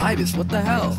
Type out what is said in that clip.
Ibis, what the hell?